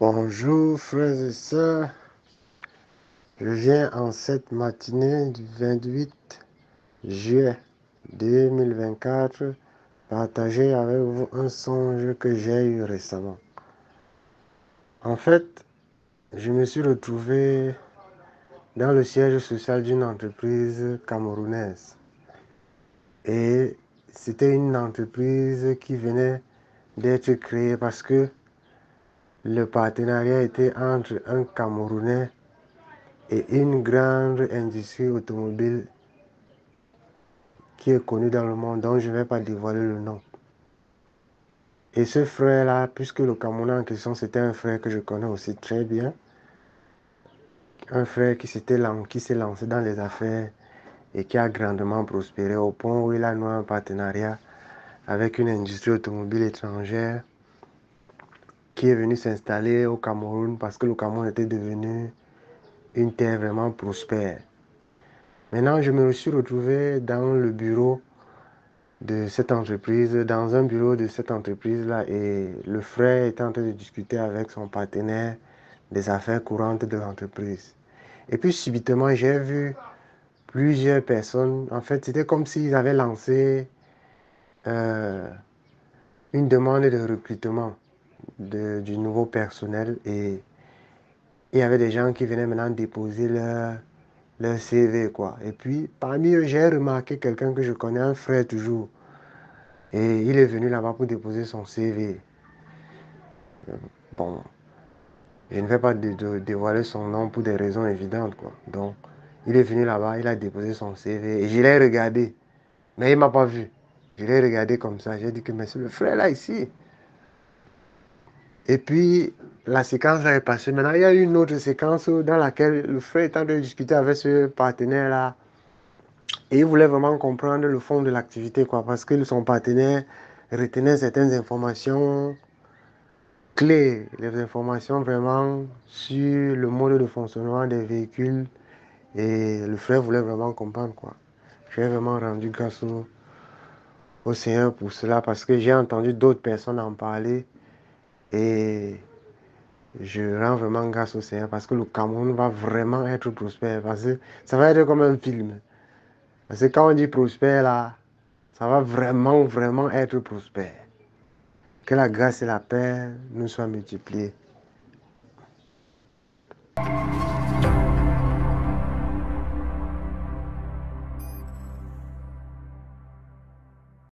Bonjour frères et sœurs, je viens en cette matinée du 28 juillet 2024 partager avec vous un songe que j'ai eu récemment. En fait, je me suis retrouvé dans le siège social d'une entreprise camerounaise. Et c'était une entreprise qui venait d'être créée parce que le partenariat était entre un Camerounais et une grande industrie automobile qui est connue dans le monde, dont je ne vais pas dévoiler le nom. Et ce frère-là, puisque le Camerounais en question, c'était un frère que je connais aussi très bien, un frère qui s'est lancé dans les affaires et qui a grandement prospéré au point où il a noué un partenariat avec une industrie automobile étrangère qui est venu s'installer au Cameroun parce que le Cameroun était devenu une terre vraiment prospère. Maintenant, je me suis retrouvé dans le bureau de cette entreprise, dans un bureau de cette entreprise-là, et le frère était en train de discuter avec son partenaire des affaires courantes de l'entreprise. Et puis subitement, j'ai vu plusieurs personnes. En fait, c'était comme s'ils avaient lancé euh, une demande de recrutement du nouveau personnel et il y avait des gens qui venaient maintenant déposer leur, leur CV. Quoi. Et puis, parmi eux, j'ai remarqué quelqu'un que je connais, un frère toujours. Et il est venu là-bas pour déposer son CV. Bon, je ne vais pas dévoiler son nom pour des raisons évidentes. Quoi. Donc, il est venu là-bas, il a déposé son CV et je l'ai regardé. Mais il ne m'a pas vu. Je l'ai regardé comme ça. J'ai dit que, c'est le frère là ici. Et puis, la séquence est passée. Maintenant, il y a une autre séquence dans laquelle le frère est en train de discuter avec ce partenaire-là. Et il voulait vraiment comprendre le fond de l'activité, quoi, parce que son partenaire retenait certaines informations clés, les informations vraiment sur le mode de fonctionnement des véhicules. Et le frère voulait vraiment comprendre, quoi. J'ai vraiment rendu grâce au, au Seigneur pour cela, parce que j'ai entendu d'autres personnes en parler. Et je rends vraiment grâce au Seigneur parce que le Cameroun va vraiment être prospère. Parce que ça va être comme un film. Parce que quand on dit prospère là, ça va vraiment, vraiment être prospère. Que la grâce et la paix nous soient multipliées.